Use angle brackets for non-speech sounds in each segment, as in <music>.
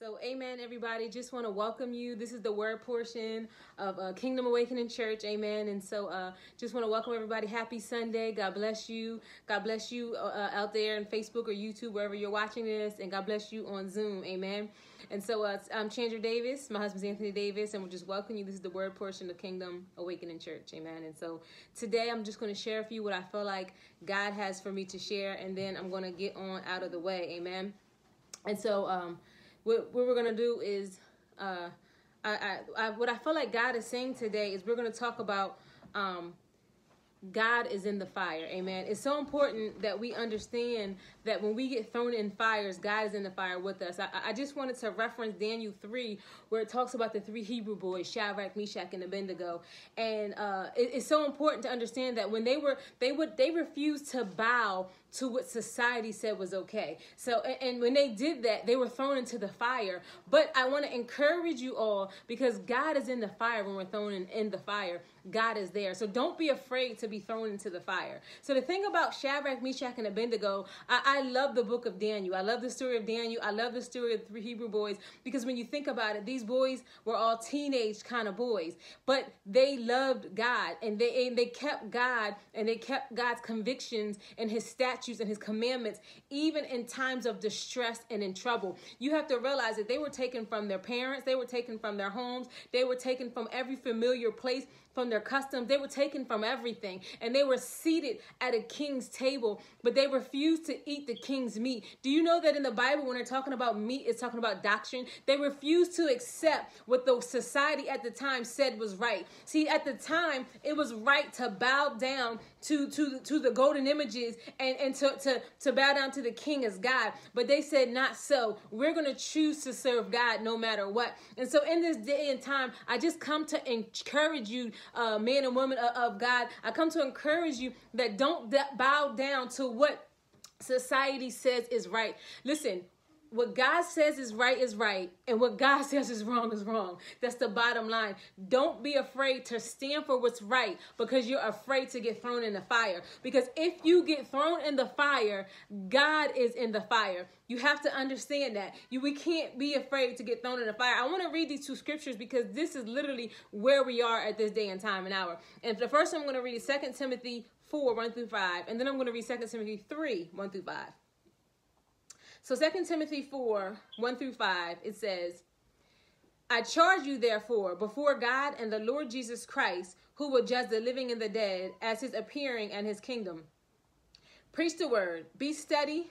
So, amen, everybody. Just want to welcome you. This is the word portion of uh, Kingdom Awakening Church. Amen. And so, uh, just want to welcome everybody. Happy Sunday. God bless you. God bless you uh, uh out there in Facebook or YouTube, wherever you're watching this. And God bless you on Zoom. Amen. And so, uh, I'm Chandra Davis. My husband's Anthony Davis. And we'll just welcome you. This is the word portion of Kingdom Awakening Church. Amen. And so, today I'm just going to share with you what I feel like God has for me to share. And then I'm going to get on out of the way. Amen. And so, um, what, what we're gonna do is uh, I, I, I, what I feel like God is saying today is we're gonna talk about um, God is in the fire. Amen. It's so important that we understand that when we get thrown in fires, God is in the fire with us. I, I just wanted to reference Daniel 3, where it talks about the three Hebrew boys, Shadrach, Meshach, and Abednego. And uh, it, it's so important to understand that when they were, they would, they refused to bow to what society said was okay. So, and, and when they did that, they were thrown into the fire. But I want to encourage you all because God is in the fire when we're thrown in, in the fire. God is there. So don't be afraid to be thrown into the fire. So the thing about Shadrach, Meshach, and Abednego, I, I love the book of Daniel. I love the story of Daniel. I love the story of the three Hebrew boys because when you think about it, these boys were all teenage kind of boys, but they loved God and they and they kept God and they kept God's convictions and His statutes and His commandments even in times of distress and in trouble. You have to realize that they were taken from their parents, they were taken from their homes, they were taken from every familiar place from their customs. They were taken from everything and they were seated at a king's table, but they refused to eat the king's meat. Do you know that in the Bible, when they're talking about meat, it's talking about doctrine? They refused to accept what the society at the time said was right. See, at the time, it was right to bow down to to to the golden images and and to to to bow down to the king as God. But they said not so. We're going to choose to serve God no matter what. And so in this day and time I just come to encourage you uh man and woman of, of God. I come to encourage you that don't bow down to what society says is right. Listen what God says is right is right, and what God <laughs> says is wrong is wrong. That's the bottom line. Don't be afraid to stand for what's right because you're afraid to get thrown in the fire. Because if you get thrown in the fire, God is in the fire. You have to understand that. You we can't be afraid to get thrown in the fire. I want to read these two scriptures because this is literally where we are at this day and time and hour. And the first I'm going to read is 2 Timothy 4, 1 through 5, and then I'm going to read 2 Timothy 3, 1 through 5. So 2 Timothy 4, 1 through 5, it says, I charge you therefore before God and the Lord Jesus Christ, who will judge the living and the dead as his appearing and his kingdom. Preach the word, be steady,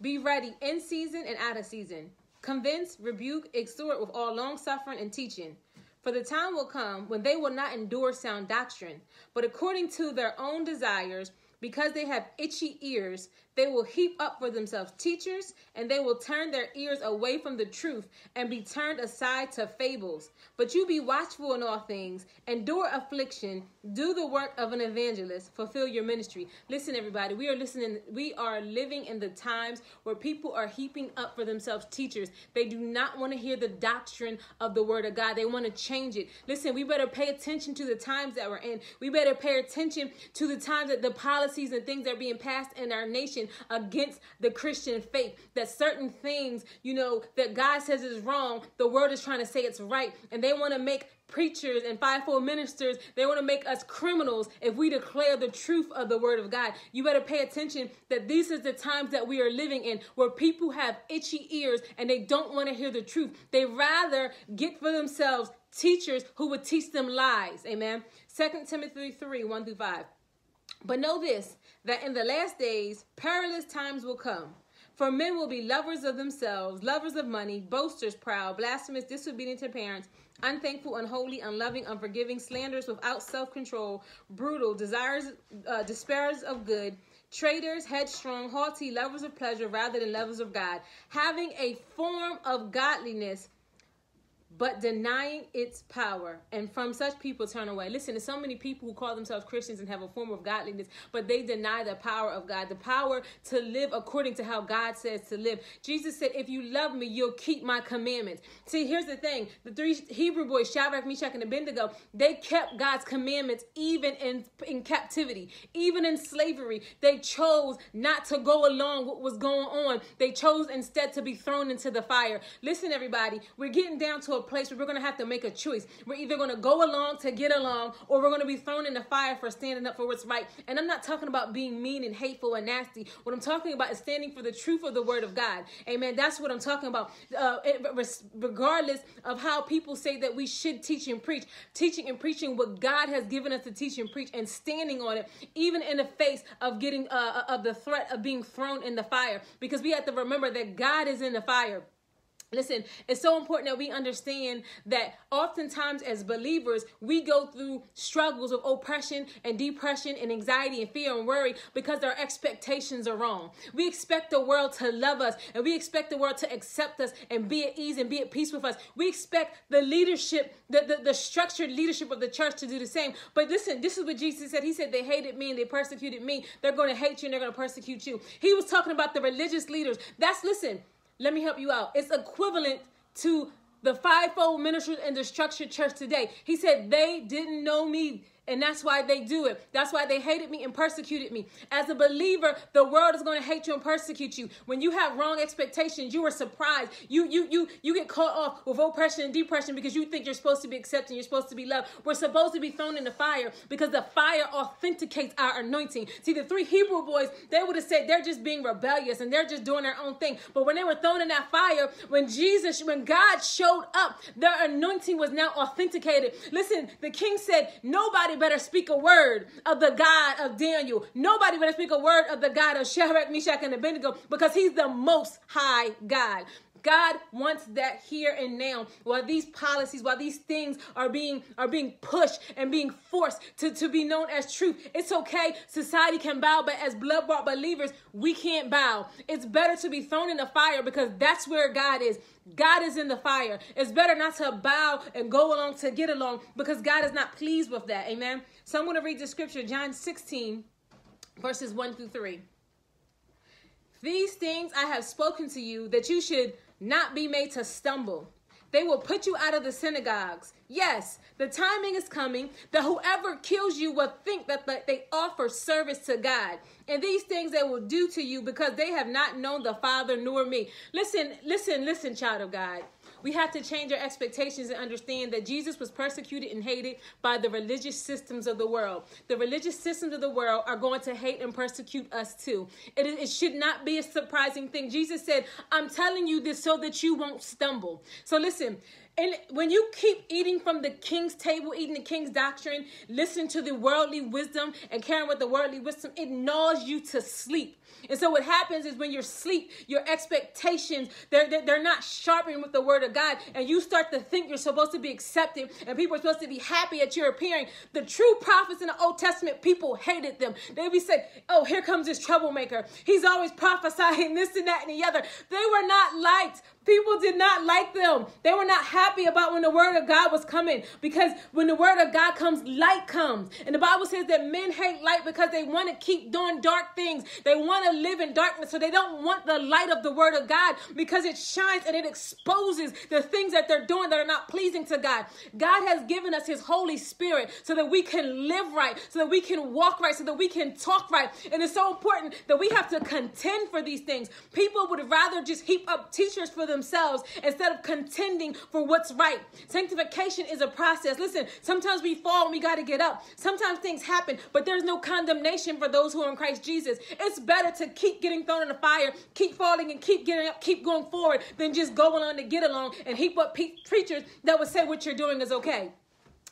be ready in season and out of season. Convince, rebuke, exhort with all long suffering and teaching. For the time will come when they will not endure sound doctrine, but according to their own desires, because they have itchy ears, they will heap up for themselves teachers, and they will turn their ears away from the truth and be turned aside to fables. But you be watchful in all things, endure affliction, do the work of an evangelist, fulfill your ministry. Listen, everybody, we are listening, we are living in the times where people are heaping up for themselves teachers. They do not want to hear the doctrine of the word of God. They want to change it. Listen, we better pay attention to the times that we're in. We better pay attention to the times that the policies and things that are being passed in our nation against the Christian faith. That certain things, you know, that God says is wrong, the world is trying to say it's right. And they want to make preachers and fivefold ministers, they want to make us criminals if we declare the truth of the word of God. You better pay attention that these are the times that we are living in where people have itchy ears and they don't want to hear the truth. They rather get for themselves teachers who would teach them lies. Amen. Second Timothy 3 1 through 5. But know this that in the last days perilous times will come. For men will be lovers of themselves, lovers of money, boasters, proud, blasphemous, disobedient to parents, unthankful, unholy, unloving, unforgiving, slanderers without self control, brutal, desires, uh, despairs of good, traitors, headstrong, haughty, lovers of pleasure rather than lovers of God, having a form of godliness but denying its power. And from such people turn away. Listen, there's so many people who call themselves Christians and have a form of godliness, but they deny the power of God, the power to live according to how God says to live. Jesus said, If you love me, you'll keep my commandments. See, here's the thing the three Hebrew boys, Shadrach, Meshach, and Abednego, they kept God's commandments even in, in captivity, even in slavery. They chose not to go along with what was going on. They chose instead to be thrown into the fire. Listen, everybody, we're getting down to a place where we're going to have to make a choice. We're either going to go along to get along, or we're going to be thrown in the fire for standing up for what's right. And I'm not talking about being mean and hateful and nasty. What I'm talking about is standing for the truth of the word of God. Amen. That's what I'm talking about. Uh, regardless of how people say that we should teach and preach, teaching and preaching what God has given us to teach and preach and standing on it, even in the face of getting uh, of the threat of being thrown in the fire. Because we have to remember that God is in the fire. Listen, it's so important that we understand that oftentimes as believers, we go through struggles of oppression and depression and anxiety and fear and worry because our expectations are wrong. We expect the world to love us and we expect the world to accept us and be at ease and be at peace with us. We expect the leadership, the, the, the structured leadership of the church to do the same. But listen, this is what Jesus said. He said, They hated me and they persecuted me. They're going to hate you and they're going to persecute you. He was talking about the religious leaders. That's, listen, let me help you out. It's equivalent to the fivefold ministry and the structured church today. He said they didn't know me. And that's why they do it. That's why they hated me and persecuted me. As a believer, the world is going to hate you and persecute you. When you have wrong expectations, you are surprised. You you you you get caught off with oppression and depression because you think you're supposed to be accepted, you're supposed to be loved. We're supposed to be thrown in the fire because the fire authenticates our anointing. See, the three Hebrew boys, they would have said they're just being rebellious and they're just doing their own thing. But when they were thrown in that fire, when Jesus, when God showed up, their anointing was now authenticated. Listen, the king said, Nobody better speak a word of the God of Daniel. Nobody better speak a word of the God of Shadrach, Meshach, and Abednego because he's the most high God. God wants that here and now. While these policies, while these things are being are being pushed and being forced to, to be known as truth, it's okay. Society can bow, but as blood bought believers, we can't bow. It's better to be thrown in the fire because that's where God is. God is in the fire. It's better not to bow and go along to get along because God is not pleased with that. Amen. So I'm going to read the scripture, John 16, verses 1 through 3. These things I have spoken to you that you should not be made to stumble. They will put you out of the synagogues. Yes, the timing is coming that whoever kills you will think that they offer service to God. And these things they will do to you because they have not known the Father nor me. Listen, listen, listen, child of God. We have to change our expectations and understand that Jesus was persecuted and hated by the religious systems of the world. The religious systems of the world are going to hate and persecute us too. It, it should not be a surprising thing. Jesus said, I'm telling you this so that you won't stumble. So listen, and when you keep eating from the king's table, eating the king's doctrine, listening to the worldly wisdom and caring with the worldly wisdom, it gnaws you to sleep. And so what happens is when you're asleep, your expectations, they're, they're, not sharpened with the word of God. And you start to think you're supposed to be accepted and people are supposed to be happy at your appearing. The true prophets in the Old Testament, people hated them. They would say, oh, here comes this troublemaker. He's always prophesying <laughs> this and that and the other. They were not liked. People did not like them. They were not happy about when the word of God was coming because when the word of God comes, light comes. And the Bible says that men hate light because they want to keep doing dark things. They want to live in darkness. So they don't want the light of the word of God because it shines and it exposes the things that they're doing that are not pleasing to God. God has given us his Holy Spirit so that we can live right, so that we can walk right, so that we can talk right. And it's so important that we have to contend for these things. People would rather just heap up teachers for themselves instead of contending for what's right. Sanctification is a process. Listen, sometimes we fall and we got to get up. Sometimes things happen, but there's no condemnation for those who are in Christ Jesus. It's better to keep getting thrown in the fire, keep falling and keep getting up, keep going forward than just going on to get along and heap up pe- preachers that would say what you're doing is okay.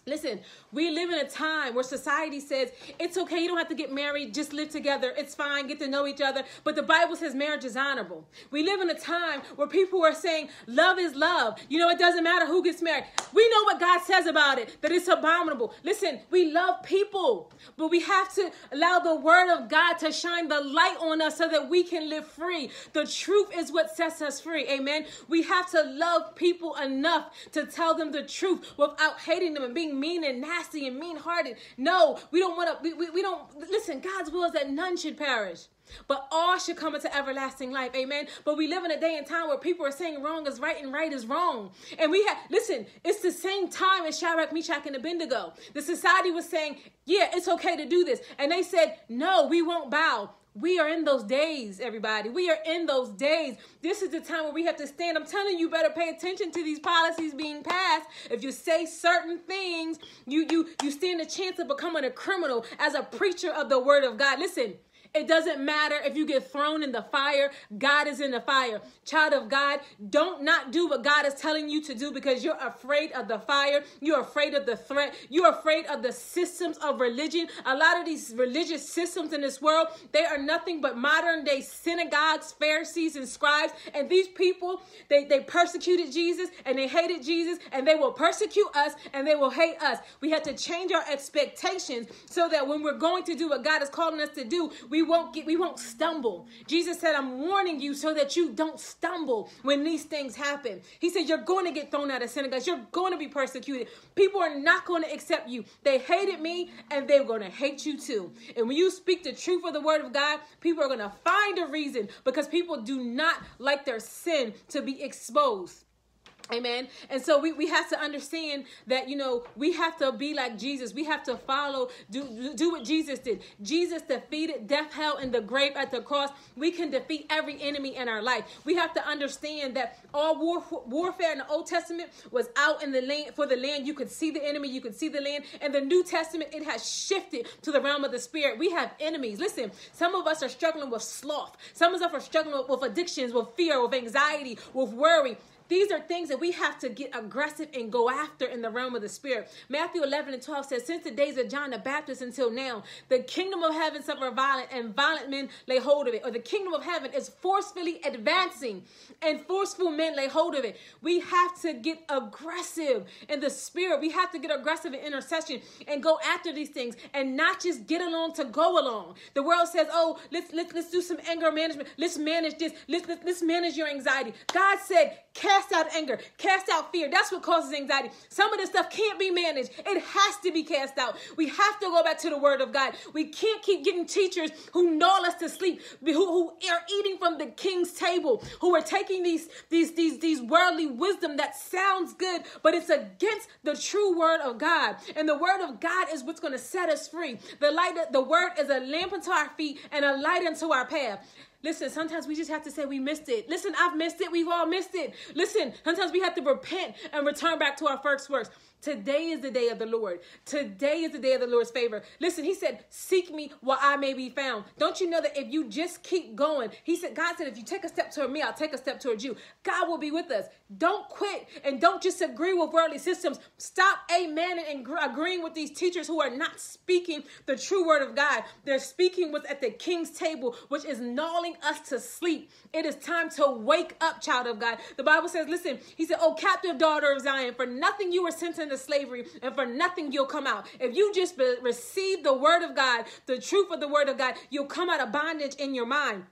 Listen, we live in a time where society says it's okay, you don't have to get married, just live together, it's fine, get to know each other. But the Bible says marriage is honorable. We live in a time where people are saying love is love. You know, it doesn't matter who gets married. We know what God says about it, that it's abominable. Listen, we love people, but we have to allow the word of God to shine the light on us so that we can live free. The truth is what sets us free. Amen. We have to love people enough to tell them the truth without hating them and being mean and nasty and mean hearted. No, we don't want to, we, we, we don't, listen, God's will is that none should perish. But all should come into everlasting life. Amen. But we live in a day and time where people are saying wrong is right and right is wrong. And we have, listen, it's the same time as Shadrach, Meshach, and Abednego. The society was saying, yeah, it's okay to do this. And they said, no, we won't bow. We are in those days, everybody. We are in those days. This is the time where we have to stand. I'm telling you, better pay attention to these policies being passed. If you say certain things, you you you stand a chance of becoming a criminal as a preacher of the word of God. Listen, it doesn't matter if you get thrown in the fire, God is in the fire. Child of God, don't not do what God is telling you to do because you're afraid of the fire. You're afraid of the threat. You're afraid of the systems of religion. A lot of these religious systems in this world, they are nothing but modern day synagogues, Pharisees, and scribes. And these people, they, they persecuted Jesus and they hated Jesus and they will persecute us and they will hate us. We have to change our expectations so that when we're going to do what God is calling us to do, we we won't get we won't stumble. Jesus said, I'm warning you so that you don't stumble when these things happen. He said, You're going to get thrown out of synagogues, you're going to be persecuted. People are not going to accept you. They hated me and they're going to hate you too. And when you speak the truth of the word of God, people are going to find a reason because people do not like their sin to be exposed. Amen. And so we, we have to understand that, you know, we have to be like Jesus. We have to follow, do, do what Jesus did. Jesus defeated death, hell, and the grave at the cross. We can defeat every enemy in our life. We have to understand that all war, warfare in the Old Testament was out in the land for the land. You could see the enemy, you could see the land. And the New Testament, it has shifted to the realm of the spirit. We have enemies. Listen, some of us are struggling with sloth. Some of us are struggling with addictions, with fear, with anxiety, with worry. These are things that we have to get aggressive and go after in the realm of the spirit. Matthew 11 and 12 says, Since the days of John the Baptist until now, the kingdom of heaven suffered violent, and violent men lay hold of it. Or the kingdom of heaven is forcefully advancing, and forceful men lay hold of it. We have to get aggressive in the spirit. We have to get aggressive in intercession and go after these things and not just get along to go along. The world says, Oh, let's let's let's do some anger management. Let's manage this. Let's let's, let's manage your anxiety. God said, Cast out anger, cast out fear. That's what causes anxiety. Some of this stuff can't be managed, it has to be cast out. We have to go back to the Word of God. We can't keep getting teachers who null us to sleep, who, who are eating from the king's table, who are taking these, these, these, these worldly wisdom that sounds good, but it's against the true Word of God. And the Word of God is what's going to set us free. The light, the Word is a lamp unto our feet and a light unto our path. Listen, sometimes we just have to say we missed it. Listen, I've missed it. We've all missed it. Listen, sometimes we have to repent and return back to our first works. Today is the day of the Lord. Today is the day of the Lord's favor. Listen, he said, Seek me while I may be found. Don't you know that if you just keep going, he said, God said, if you take a step toward me, I'll take a step toward you. God will be with us. Don't quit and don't just agree with worldly systems. Stop amen and agreeing with these teachers who are not speaking the true word of God. They're speaking what's at the king's table, which is gnawing us to sleep. It is time to wake up, child of God. The Bible says, listen, he said, Oh, captive daughter of Zion, for nothing you were sent into slavery, and for nothing you'll come out. If you just be- receive the word of God, the truth of the word of God, you'll come out of bondage in your mind.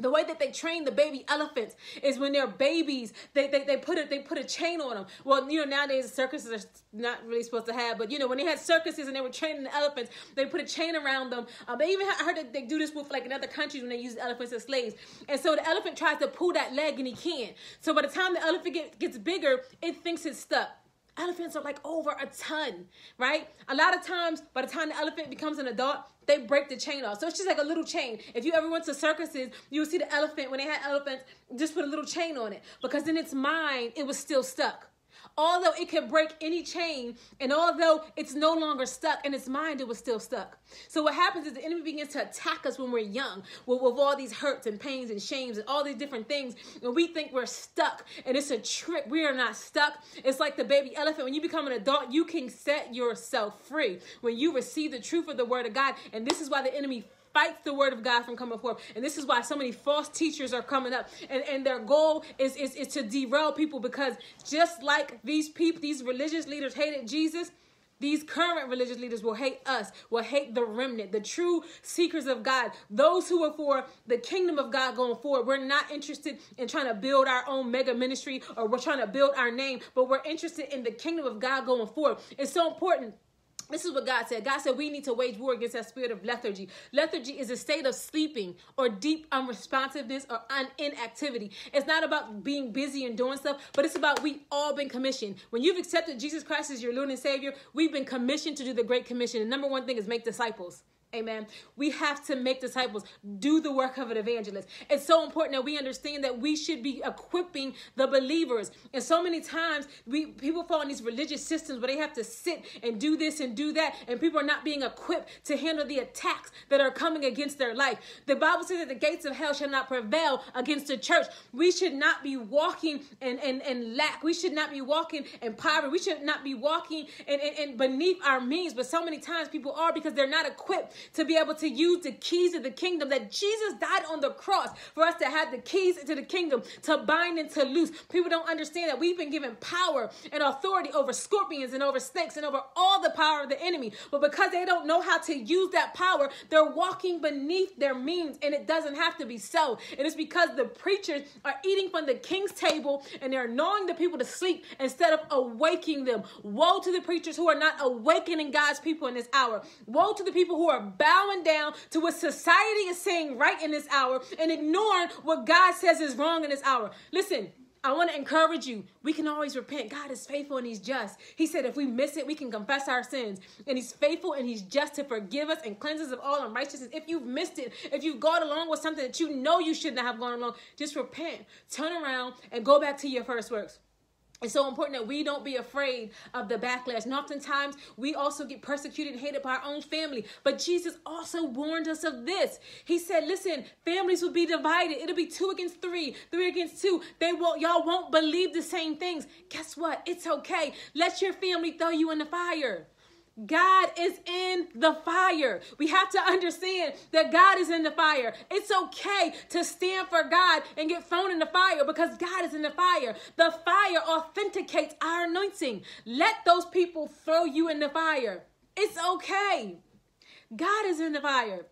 The way that they train the baby elephants is when they're babies, they, they, they put it they put a chain on them. Well, you know, nowadays circuses are not really supposed to have, but you know, when they had circuses and they were training the elephants, they put a chain around them. Um, they even heard that they do this with like in other countries when they use elephants as slaves. And so the elephant tries to pull that leg and he can't. So by the time the elephant get, gets bigger, it thinks it's stuck. Elephants are like over a ton, right? A lot of times, by the time the elephant becomes an adult, they break the chain off. So it's just like a little chain. If you ever went to circuses, you would see the elephant when they had elephants, just put a little chain on it because in its mind, it was still stuck. Although it could break any chain, and although it's no longer stuck in its mind, it was still stuck. So what happens is the enemy begins to attack us when we're young with, with all these hurts and pains and shames and all these different things, and we think we're stuck. And it's a trick. We are not stuck. It's like the baby elephant. When you become an adult, you can set yourself free when you receive the truth of the word of God. And this is why the enemy fights the word of God from coming forth. And this is why so many false teachers are coming up. And, and their goal is, is, is to derail people because just like these people, these religious leaders hated Jesus, these current religious leaders will hate us, will hate the remnant, the true seekers of God, those who are for the kingdom of God going forward. We're not interested in trying to build our own mega ministry or we're trying to build our name, but we're interested in the kingdom of God going forward. It's so important this is what God said. God said we need to wage war against that spirit of lethargy. Lethargy is a state of sleeping or deep unresponsiveness or un- inactivity. It's not about being busy and doing stuff, but it's about we all been commissioned. When you've accepted Jesus Christ as your Lord and Savior, we've been commissioned to do the Great Commission. And number one thing is make disciples. Amen. We have to make disciples, do the work of an evangelist. It's so important that we understand that we should be equipping the believers. And so many times we people fall in these religious systems where they have to sit and do this and do that, and people are not being equipped to handle the attacks that are coming against their life. The Bible says that the gates of hell shall not prevail against the church. We should not be walking in, in, in lack. We should not be walking in poverty. We should not be walking in, in, in beneath our means. But so many times people are because they're not equipped to be able to use the keys of the kingdom that Jesus died on the cross for us to have the keys to the kingdom to bind and to loose. People don't understand that we've been given power and authority over scorpions and over snakes and over all the power of the enemy. But because they don't know how to use that power, they're walking beneath their means and it doesn't have to be so. And it's because the preachers are eating from the king's table and they're knowing the people to sleep instead of awaking them. Woe to the preachers who are not awakening God's people in this hour. Woe to the people who are bowing down to what society is saying right in this hour and ignoring what God says is wrong in this hour. Listen, I want to encourage you. We can always repent. God is faithful and He's just. He said if we miss it, we can confess our sins. And He's faithful and He's just to forgive us and cleanse us of all unrighteousness. If you've missed it, if you've gone along with something that you know you shouldn't have gone along, just repent. Turn around and go back to your first works. It's so important that we don't be afraid of the backlash. And oftentimes we also get persecuted and hated by our own family. But Jesus also warned us of this. He said, listen, families will be divided. It'll be two against three, three against two. They won't, y'all won't believe the same things. Guess what? It's okay. Let your family throw you in the fire. God is in the fire. We have to understand that God is in the fire. It's okay to stand for God and get thrown in the fire because God is in the fire. The fire authenticates our anointing. Let those people throw you in the fire. It's okay. God is in the fire.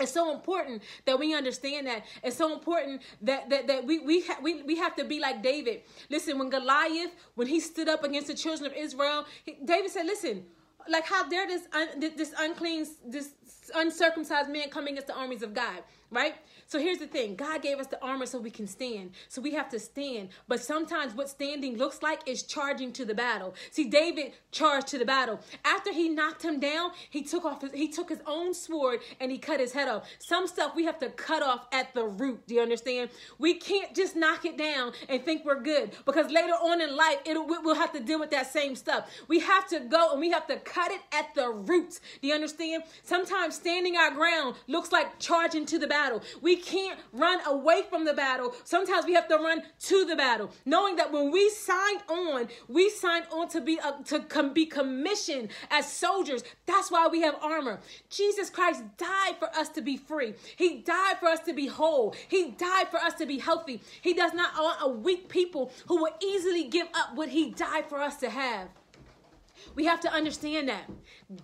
It's so important that we understand that. It's so important that that, that we we, ha- we we have to be like David. Listen, when Goliath, when he stood up against the children of Israel, he, David said, "Listen, like how dare this un, this unclean this uncircumcised man coming against the armies of God, right? So here's the thing God gave us the armor so we can stand. So we have to stand. But sometimes what standing looks like is charging to the battle. See, David charged to the battle. After he knocked him down, he took off his, he took his own sword and he cut his head off. Some stuff we have to cut off at the root. Do you understand? We can't just knock it down and think we're good because later on in life, it'll, we'll have to deal with that same stuff. We have to go and we have to cut it at the roots. Do you understand? Sometimes standing our ground looks like charging to the battle. We can't run away from the battle. Sometimes we have to run to the battle, knowing that when we signed on, we signed on to be uh, to com- be commissioned as soldiers. That's why we have armor. Jesus Christ died for us to be free. He died for us to be whole. He died for us to be healthy. He does not want a weak people who will easily give up what he died for us to have. We have to understand that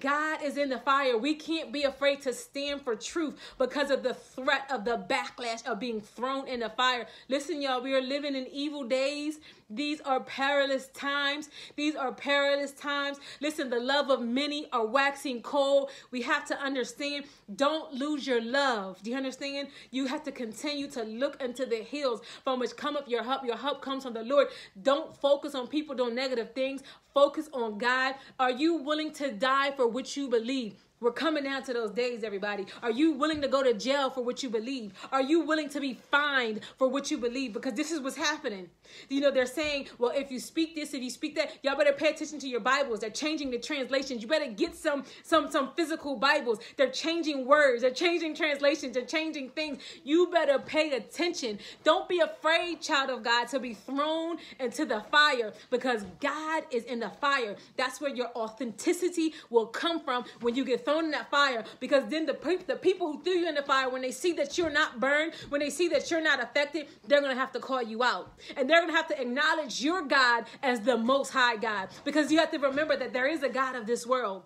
God is in the fire. We can't be afraid to stand for truth because of the threat of the backlash of being thrown in the fire. Listen, y'all, we are living in evil days. These are perilous times. These are perilous times. Listen, the love of many are waxing cold. We have to understand, don't lose your love. Do you understand? You have to continue to look into the hills from which come up your help. Your help comes from the Lord. Don't focus on people doing negative things. Focus on God. Are you willing to die for what you believe? We're coming down to those days, everybody. Are you willing to go to jail for what you believe? Are you willing to be fined for what you believe? Because this is what's happening. You know, they're saying, well, if you speak this, if you speak that, y'all better pay attention to your Bibles. They're changing the translations. You better get some some some physical Bibles. They're changing words. They're changing translations. They're changing things. You better pay attention. Don't be afraid, child of God, to be thrown into the fire because God is in the fire. That's where your authenticity will come from when you get thrown in that fire. Because then the, the people who threw you in the fire, when they see that you're not burned, when they see that you're not affected, they're going to have to call you out. And they're going to have to acknowledge your God as the most high God. Because you have to remember that there is a God of this world.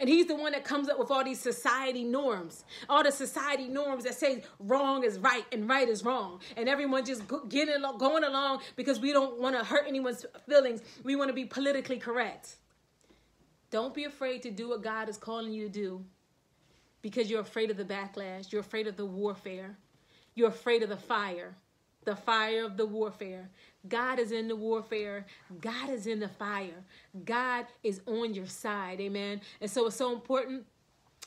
And he's the one that comes up with all these society norms, all the society norms that say wrong is right and right is wrong. And everyone just getting going along because we don't want to hurt anyone's feelings. We want to be politically correct. Don't be afraid to do what God is calling you to do because you're afraid of the backlash. You're afraid of the warfare. You're afraid of the fire, the fire of the warfare. God is in the warfare. God is in the fire. God is on your side. Amen. And so it's so important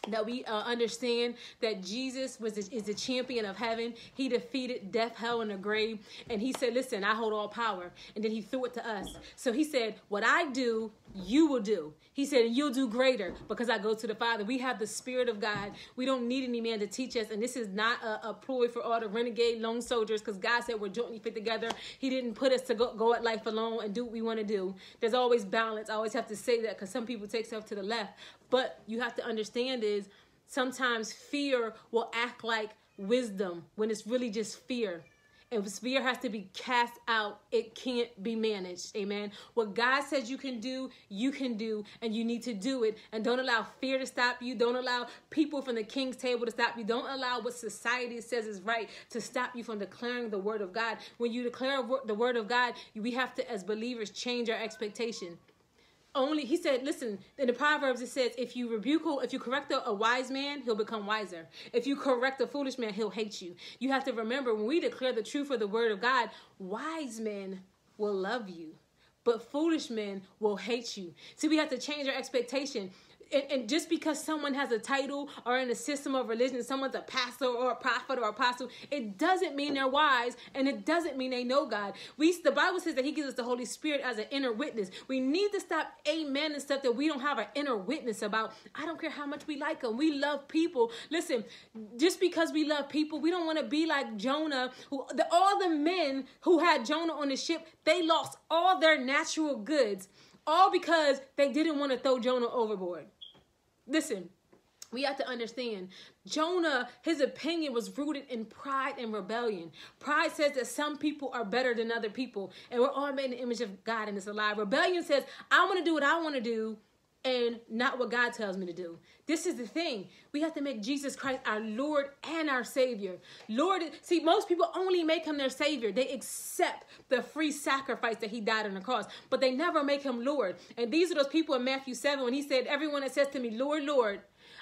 that we uh, understand that Jesus was is the champion of heaven. He defeated death, hell, and the grave. And he said, "Listen, I hold all power." And then he threw it to us. So he said, "What I do, you will do." He said, and "You'll do greater because I go to the Father." We have the Spirit of God. We don't need any man to teach us. And this is not a, a ploy for all the renegade lone soldiers, because God said we're jointly fit together. He didn't put us to go, go at life alone and do what we want to do. There's always balance. I always have to say that because some people take stuff to the left, but you have to understand is sometimes fear will act like wisdom when it's really just fear. And fear has to be cast out. It can't be managed. Amen. What God says you can do, you can do, and you need to do it. And don't allow fear to stop you. Don't allow people from the king's table to stop you. Don't allow what society says is right to stop you from declaring the word of God. When you declare the word of God, we have to, as believers, change our expectation only he said listen in the proverbs it says if you rebuke if you correct a, a, wise man he'll become wiser. If you correct a foolish man he'll hate you. You have to remember when we declare the truth of the word of god wise men will love you but foolish men will hate you. See we have to change our expectation and, and, just because someone has a title or in a system of religion, someone's a pastor or a prophet or apostle, it doesn't mean they're wise and it doesn't mean they know God. We the Bible says that He gives us the Holy Spirit as an inner witness. We need to stop amen and stuff that we don't have an inner witness about. I don't care how much we like them. We love people. Listen, just because we love people, we don't want to be like Jonah. Who the, all the men who had Jonah on the ship, they lost all their natural goods all because they didn't want to throw Jonah overboard. Listen, we have to understand Jonah, his opinion was rooted in pride and rebellion. Pride says that some people are better than other people, and we're all made in the image of God and it's alive. Rebellion says, I want to do what I want to do, and not what God tells me to do. This is the thing. We have to make Jesus Christ our Lord and our Savior. Lord, see, most people only make him their Savior. They accept the free sacrifice that he died on the cross, but they never make him Lord. And these are those people in Matthew 7 when he said, Everyone that says to me, Lord, Lord,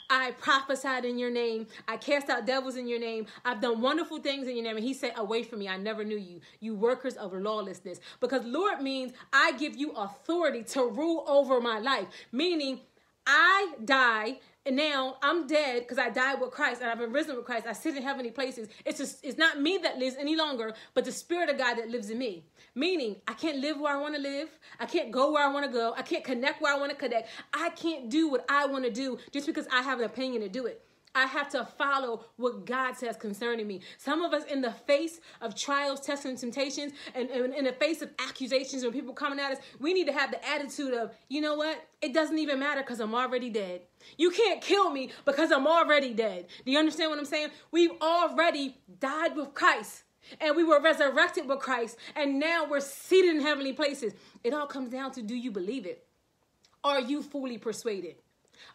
I prophesied in your name. I cast out devils in your name. I've done wonderful things in your name. And he said, Away from me, I never knew you, you workers of lawlessness. Because Lord means I give you authority to rule over my life, meaning I die and now I'm dead because I died with Christ and I've been risen with Christ. I sit in heavenly places. It's just, it's not me that lives any longer, but the Spirit of God that lives in me. Meaning, I can't live where I want to live. I can't go where I want to go. I can't connect where I want to connect. I can't do what I want to do just because I have an opinion to do it. I have to follow what God says concerning me. Some of us, in the face of trials, tests, and temptations, and, and, in the face of accusations when people coming at us, we need to have the attitude of, you know what? It doesn't even matter because I'm already dead. You can't kill me because I'm already dead. Do you understand what I'm saying? We've already died with Christ and we were resurrected with Christ, and now we're seated in heavenly places. It all comes down to do you believe it? Are you fully persuaded?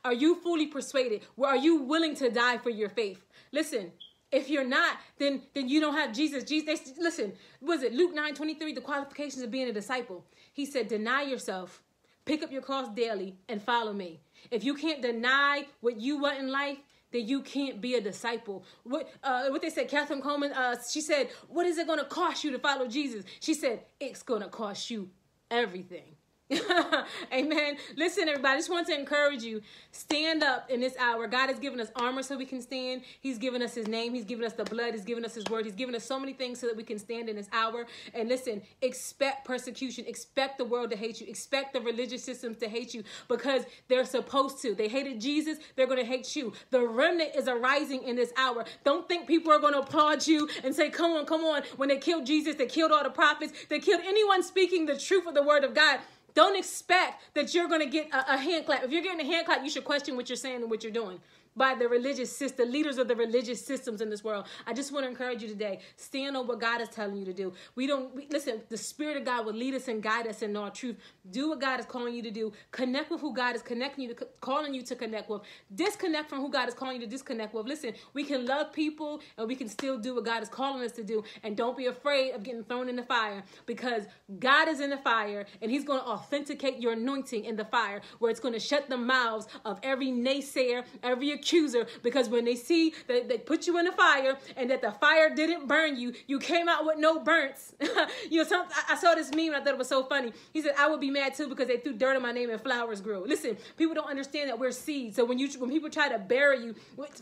Are you fully persuaded? Are you willing to die for your faith? Listen, if you're not, then then you don't have Jesus. Jesus, listen, was it Luke 9 23, the qualifications of being a disciple? He said, deny yourself, pick up your cross daily, and follow me. If you can't deny what you want in life, then you can't be a disciple. What uh, what they said, Kathryn Kuhlman, uh, she said, What is it gonna cost you to follow Jesus? She said, It's gonna cost you everything. <laughs> Amen. Listen, everybody, I just want to encourage you. Stand up in this hour. God has given us armor so we can stand. He's given us his name. He's given us the blood. He's given us his word. He's given us so many things so that we can stand in this hour. And listen, expect persecution. Expect the world to hate you. Expect the religious systems to hate you because they're supposed to. They hated Jesus. They're going to hate you. The remnant is arising in this hour. Don't think people are going to applaud you and say, come on, come on. When they killed Jesus, they killed all the prophets. They killed anyone speaking the truth of the word of God. Don't expect that you're going to get a, a, hand clap. If you're getting a hand clap, you should question what you're saying and what you're doing by the religious system, leaders of the religious systems in this world. I just want to encourage you today. Stand on what God is telling you to do. We don't we, listen. The Spirit of God will lead us and guide us in all truth. Do what God is calling you to do. Connect with who God is connecting you to, calling you to connect with. Disconnect from who God is calling you to disconnect with. Listen, we can love people and we can still do what God is calling us to do. And don't be afraid of getting thrown in the fire because God is in the fire and He's going to authenticate your anointing in the fire, where it's going to shut the mouths of every naysayer, every accuser because when they see that they put you in the fire and that the fire didn't burn you, you came out with no burns. <laughs> you know, some, I, I saw this meme. and I thought it was so funny. He said, "I would be mad too because they threw dirt on my name and flowers grew." Listen, people don't understand that we're seeds. So when you when people try to bury you,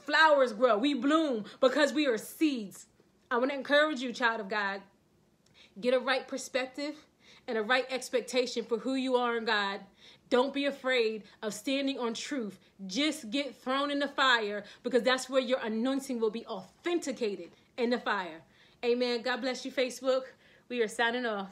flowers grow. We bloom because we are seeds. I want to encourage you, child of God, get a right perspective and a right expectation for who you are in God don't be afraid of standing on truth. Just get thrown in the fire because that's where your anointing will be authenticated in the fire. Amen. God bless you, Facebook. We are signing off.